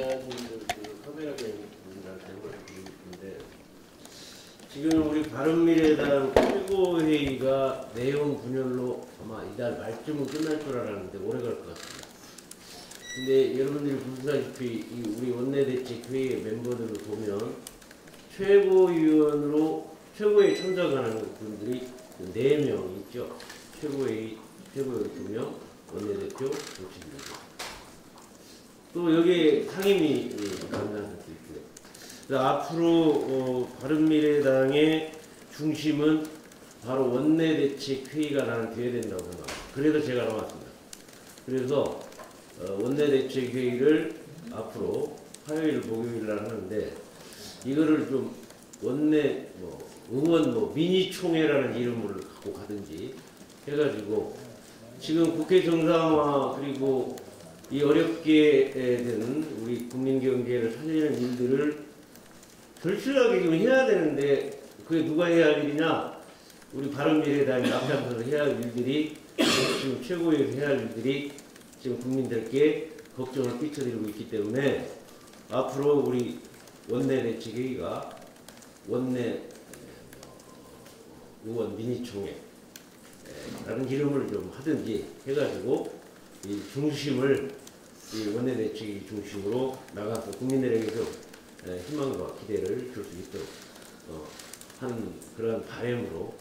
기자님들 그 카메라에 분들한테 물어보고 싶은데 지금 우리 바른미래당 최고회의가 내용 분열로 아마 이달 말쯤은 끝날 줄 알았는데 오래 갈 것 같습니다. 근데 여러분들이 보시다시피 이 우리 원내대책회의 멤버들을 보면 최고위원으로 최고에 참석하는 분들이 그 4명 있죠. 최고회의, 최고위원 2명, 원내대표 조치입니다. 또 여기에 상임위 감사한도 있고요. 그래서 앞으로 어, 바른미래당의 중심은 바로 원내대책 회의가 나는 돼야 된다고 생각합니다. 그래서 제가 나왔습니다. 그래서 어, 원내대책 회의를 앞으로 화요일, 목요일 날 하는데 이거를 좀 원내 뭐 의원 뭐 미니총회라는 이름을 갖고 가든지 해가지고 지금 국회 정상화 그리고 이 어렵게 된 우리 국민 경제를 살리는 일들을 절실하게 좀 해야 되는데 그게 누가 해야 할 일이냐? 우리 바른미래당이 앞장서서 해야 할 일들이 지금 최고위에서 해야 할 일들이 지금 국민들께 걱정을 끼쳐드리고 있기 때문에 앞으로 우리 원내 대책회의가 원내 의원 미니총회 라는 이름을 좀 하든지 해가지고 이 중심을 이 원내대책의 중심으로 나가서 국민들에게도 에, 희망과 기대를 줄 수 있도록 어, 하는 그런 바람으로